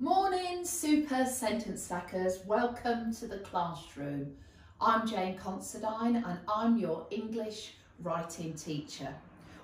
Morning, super sentence stackers. Welcome to the classroom. I'm Jane Considine and I'm your English writing teacher.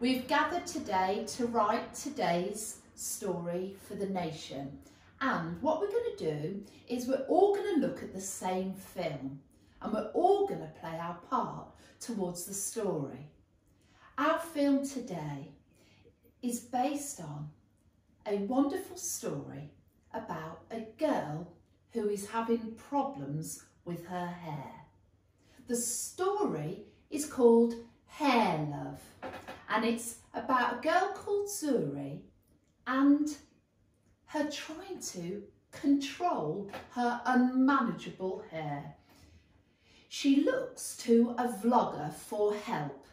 We've gathered today to write today's story for the nation. And what we're going to do is we're all going to look at the same film and we're all going to play our part towards the story. Our film today is based on a wonderful story about a girl who is having problems with her hair. The story is called Hair Love and it's about a girl called Zuri and her trying to control her unmanageable hair. She looks to a vlogger for help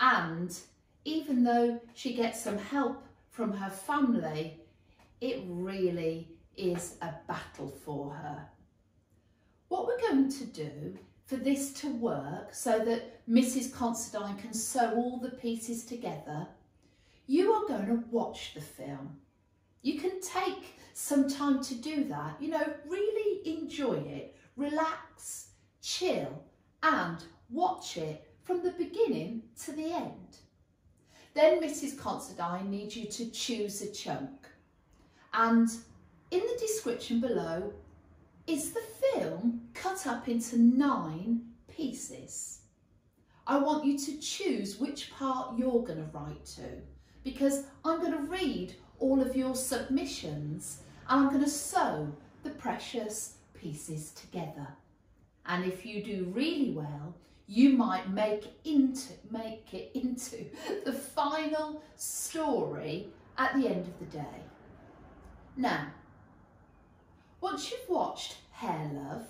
and even though she gets some help from her family, it really is a battle for her. What we're going to do for this to work so that Mrs Considine can sew all the pieces together, you are going to watch the film. You can take some time to do that, you know, really enjoy it, relax, chill and watch it from the beginning to the end. Then Mrs Considine needs you to choose a chunk and in the description below is the film cut up into nine pieces. I want you to choose which part you're going to write to because I'm going to read all of your submissions and I'm going to sew the precious pieces together. And if you do really well, you might make, into, make it into the final story at the end of the day. Now, once you've watched Hair Love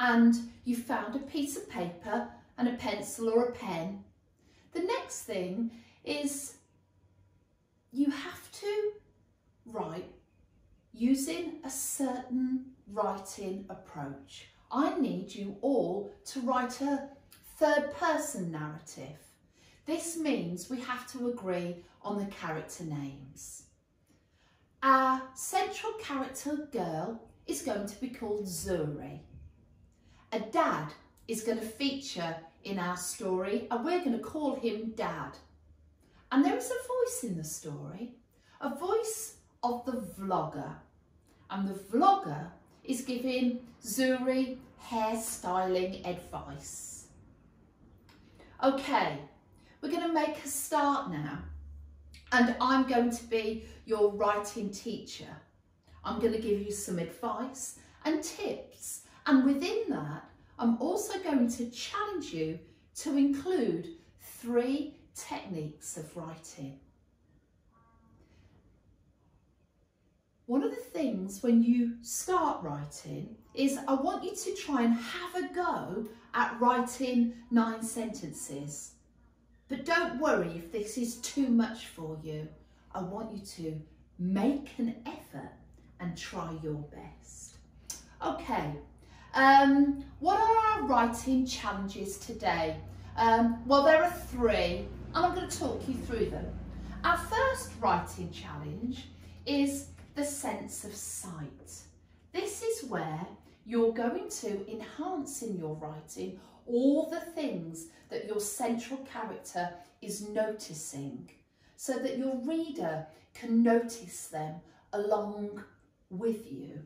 and you've found a piece of paper and a pencil or a pen, the next thing is you have to write using a certain writing approach. I need you all to write a third person narrative. This means we have to agree on the character names. Our central character girl is going to be called Zuri. A dad is going to feature in our story and we're going to call him Dad. And there is a voice in the story, a voice of the vlogger. And the vlogger is giving Zuri hairstyling advice. Okay, we're going to make a start now. And I'm going to be your writing teacher. I'm going to give you some advice and tips. And within that, I'm also going to challenge you to include three techniques of writing. One of the things when you start writing is I want you to try and have a go at writing nine sentences. But don't worry if this is too much for you. I want you to make an effort and try your best. Okay, um, what are our writing challenges today? Um, well, there are three, and I'm going to talk you through them. Our first writing challenge is the sense of sight. This is where you're going to enhance in your writing all the things that your central character is noticing so that your reader can notice them along with you.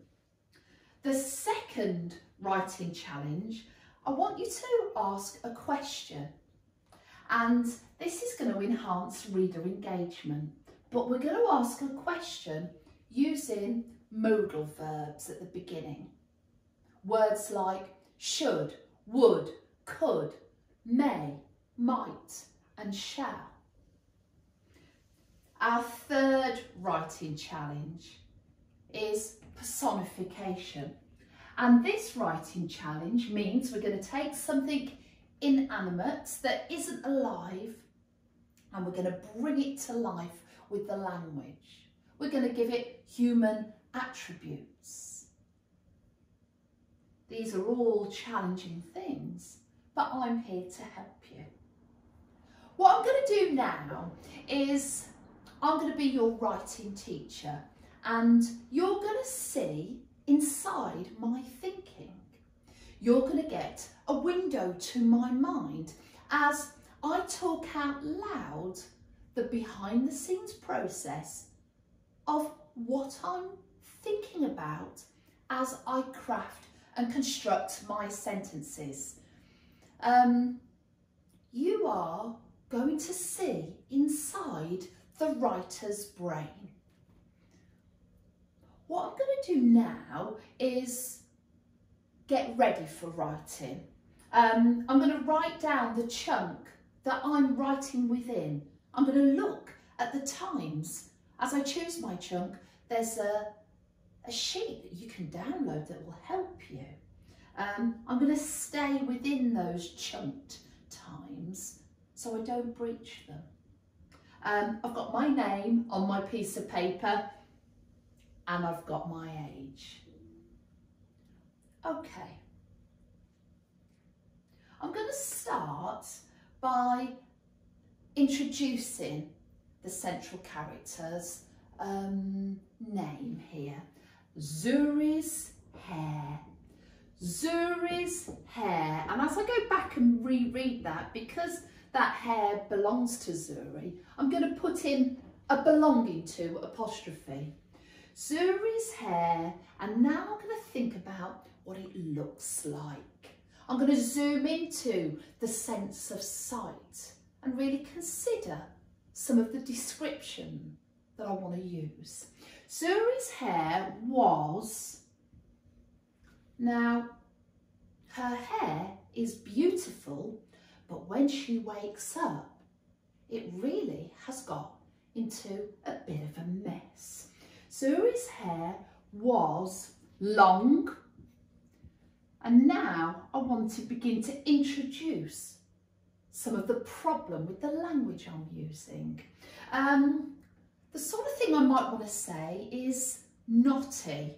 The second writing challenge, I want you to ask a question and this is going to enhance reader engagement but we're going to ask a question using modal verbs at the beginning. Words like should, would, could, may, might and shall. Our third writing challenge is personification. And this writing challenge means we're going to take something inanimate that isn't alive and we're going to bring it to life with the language. We're going to give it human attributes. These are all challenging things, but I'm here to help you. What I'm going to do now is I'm going to be your writing teacher and you're going to see inside my thinking. You're going to get a window to my mind as I talk out loud the behind the scenes process of what I'm thinking about as I craft and construct my sentences. Um, you are going to see inside the writer's brain. What I'm going to do now is get ready for writing. Um, I'm going to write down the chunk that I'm writing within. I'm going to look at the times. As I choose my chunk, there's a, a sheet that you can download that will help you. Um, I'm going to stay within those chunked times so I don't breach them. Um, I've got my name on my piece of paper and I've got my age. Okay. I'm going to start by introducing the central character's um, name here. Zuri's hair. Zuri's hair. And as I go back and reread that, because that hair belongs to Zuri, I'm going to put in a belonging to apostrophe. Zuri's hair, and now I'm going to think about what it looks like. I'm going to zoom into the sense of sight and really consider some of the description that I want to use. Zuri's hair was, now her hair is beautiful but when she wakes up, it really has got into a bit of a mess. Zuri's hair was long and now I want to begin to introduce some of the problem with the language I'm using. Um, the sort of thing I might want to say is knotty.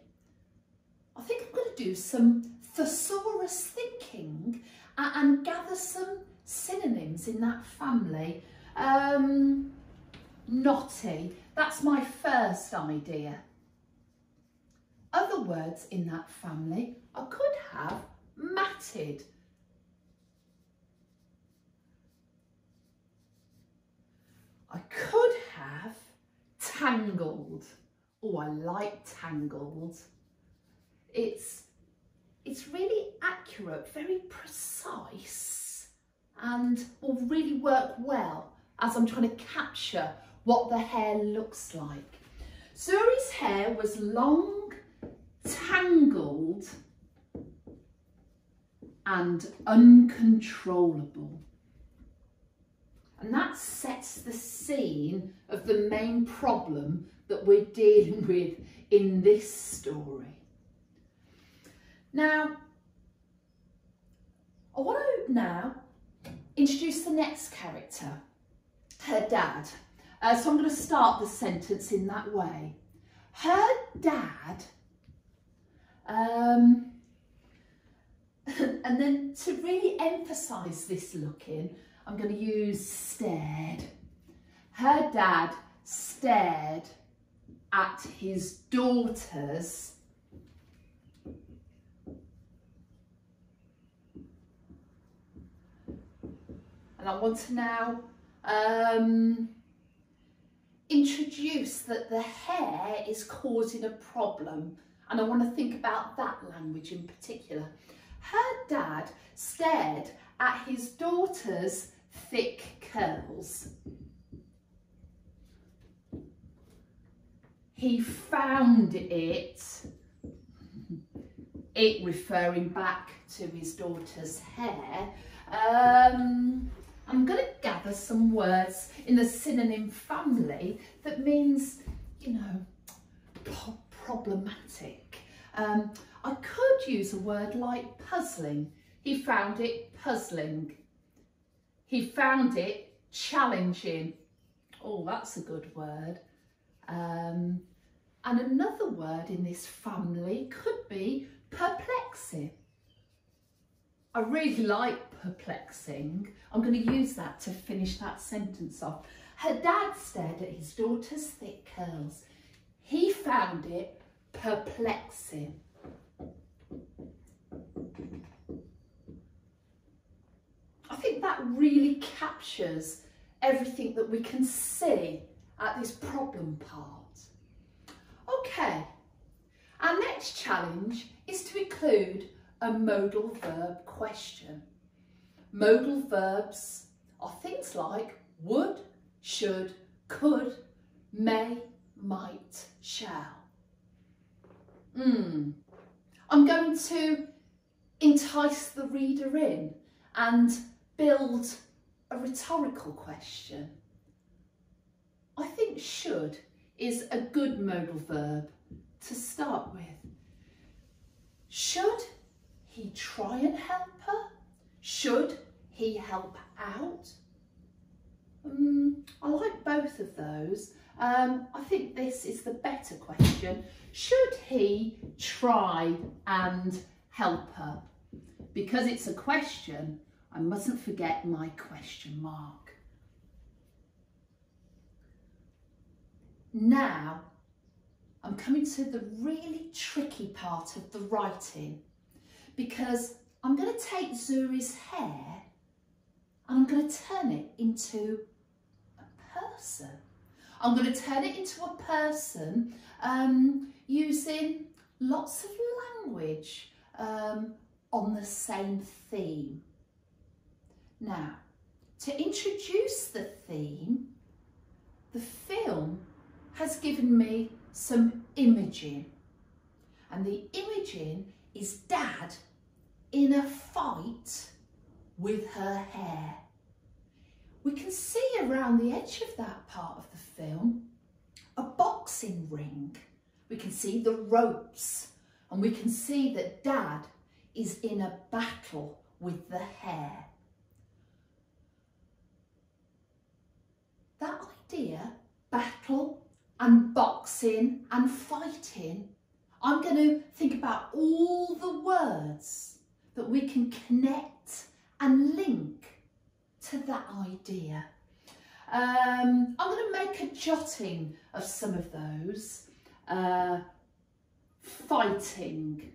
I think I'm going to do some thesaurus thinking and, and gather some synonyms in that family. Um, knotty, that's my first idea. Other words in that family, I could have matted. I could have tangled. Oh, I like tangled. It's, it's really accurate, very precise and will really work well as I'm trying to capture what the hair looks like. Zuri's hair was long, tangled and uncontrollable. And that sets the scene of the main problem that we're dealing with in this story. Now, I want to now introduce the next character, her dad. Uh, so I'm going to start the sentence in that way. Her dad, um, and then to really emphasise this looking, I'm going to use stared. Her dad stared at his daughter's and I want to now um, introduce that the hair is causing a problem and I want to think about that language in particular. Her dad stared at his daughter's thick curls. He found it, it referring back to his daughter's hair, um, I'm going to gather some words in the synonym family that means, you know, problematic. Um, I could use a word like puzzling. He found it puzzling. He found it challenging. Oh, that's a good word. Um, and another word in this family could be perplexing. I really like perplexing. I'm going to use that to finish that sentence off. Her dad stared at his daughter's thick curls. He found it perplexing. I think that really captures everything that we can see at this problem part. Okay, our next challenge is to include a modal verb question. Modal verbs are things like would, should, could, may, might, shall. Hmm. I'm going to entice the reader in and build a rhetorical question. I think should is a good modal verb to start with. Should he try and help her? Should he help out? Um, I like both of those. Um, I think this is the better question. Should he try and help her? Because it's a question, I mustn't forget my question mark. Now, I'm coming to the really tricky part of the writing because I'm going to take Zuri's hair and I'm going to turn it into a person. I'm going to turn it into a person um, using lots of language um, on the same theme. Now, to introduce the theme, the film has given me some imaging. And the imaging is Dad in a fight with her hair. We can see around the edge of that part of the film a boxing ring. We can see the ropes and we can see that Dad is in a battle with the hair. That idea, battle and boxing and fighting, I'm going to think about all the words that we can connect and link to that idea. Um, I'm going to make a jotting of some of those. Uh, fighting,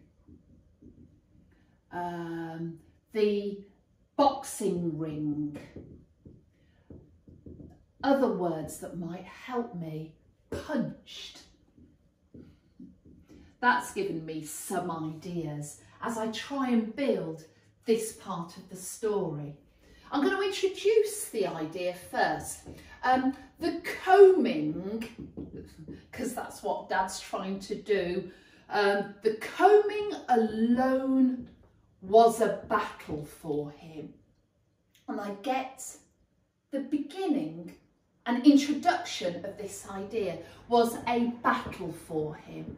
um, the boxing ring, other words that might help me, punched. That's given me some ideas as I try and build this part of the story. I'm going to introduce the idea first. Um, the combing, because that's what Dad's trying to do, um, the combing alone was a battle for him. And I get the beginning an introduction of this idea was a battle for him.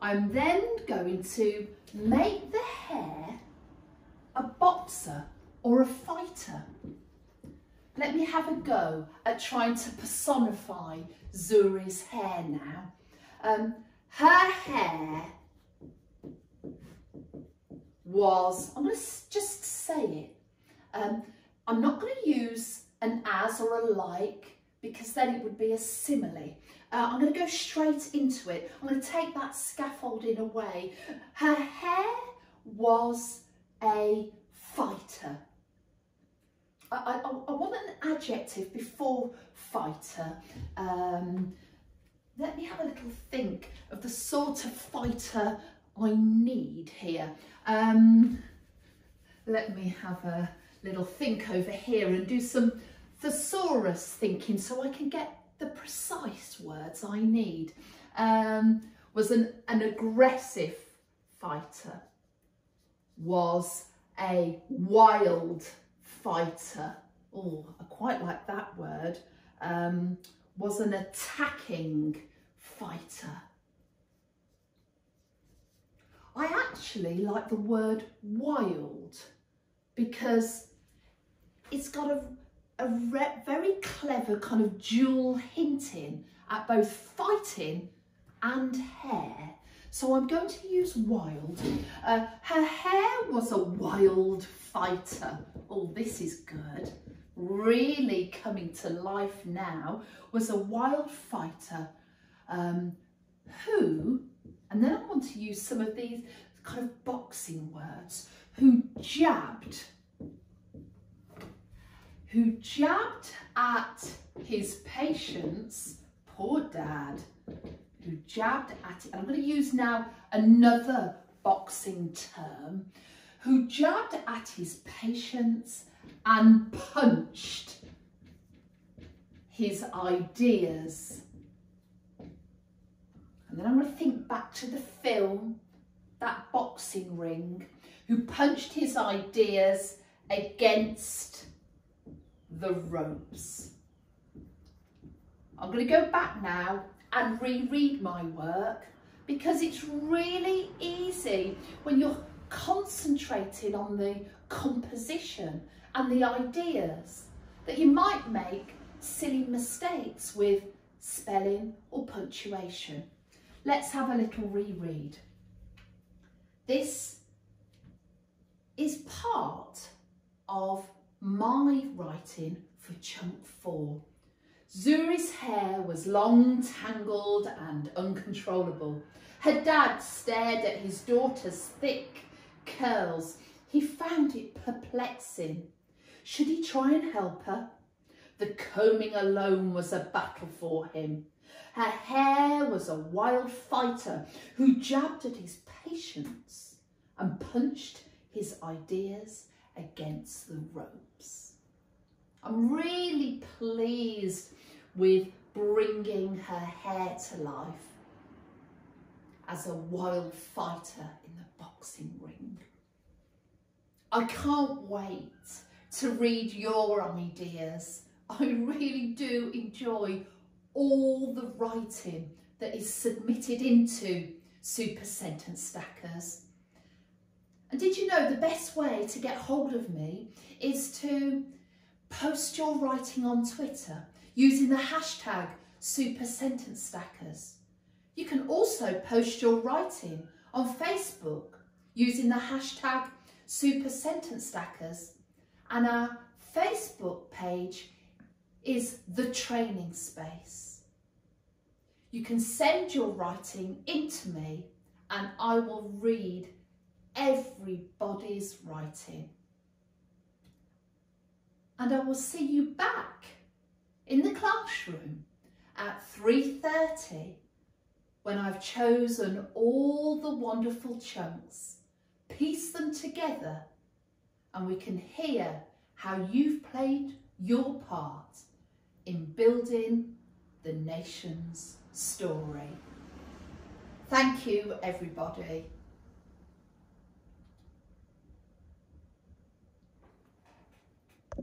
I'm then going to make the hair a boxer or a fighter. Let me have a go at trying to personify Zuri's hair now. Um, her hair was, I'm going to just say it, um, I'm not going to use an as or a like because then it would be a simile. Uh, I'm going to go straight into it. I'm going to take that scaffolding away. Her hair was a fighter. I, I, I want an adjective before fighter. Um, let me have a little think of the sort of fighter I need here. Um, let me have a little think over here and do some thesaurus thinking so I can get the precise words I need. Um, was an, an aggressive fighter, was a wild fighter. Oh, I quite like that word. Um, was an attacking fighter. I actually like the word wild because it's got a, a very clever kind of dual hinting at both fighting and hair. So I'm going to use wild. Uh, her hair was a wild fighter. Oh, this is good. Really coming to life now. Was a wild fighter um, who, and then I want to use some of these kind of boxing words, who jabbed, who jabbed at his patience poor dad, who jabbed at it. And I'm going to use now another boxing term, who jabbed at his patience and punched his ideas. And then I'm going to think back to the film, that boxing ring, who punched his ideas against the ropes. I'm going to go back now and reread my work because it's really easy when you're concentrating on the composition and the ideas that you might make silly mistakes with spelling or punctuation. Let's have a little reread. This is part of my writing for chunk four. Zuri's hair was long, tangled and uncontrollable. Her dad stared at his daughter's thick curls. He found it perplexing. Should he try and help her? The combing alone was a battle for him. Her hair was a wild fighter who jabbed at his patience and punched his ideas against the ropes. I'm really pleased with bringing her hair to life as a wild fighter in the boxing ring. I can't wait to read your ideas. I really do enjoy all the writing that is submitted into Super Sentence Stackers. And did you know the best way to get hold of me is to post your writing on Twitter using the hashtag Super Sentence Stackers. You can also post your writing on Facebook using the hashtag Super Sentence Stackers and our Facebook page is The Training Space. You can send your writing into me and I will read everybody's writing. And I will see you back in the classroom at 3.30 when I've chosen all the wonderful chunks, piece them together and we can hear how you've played your part in building the nation's story. Thank you everybody.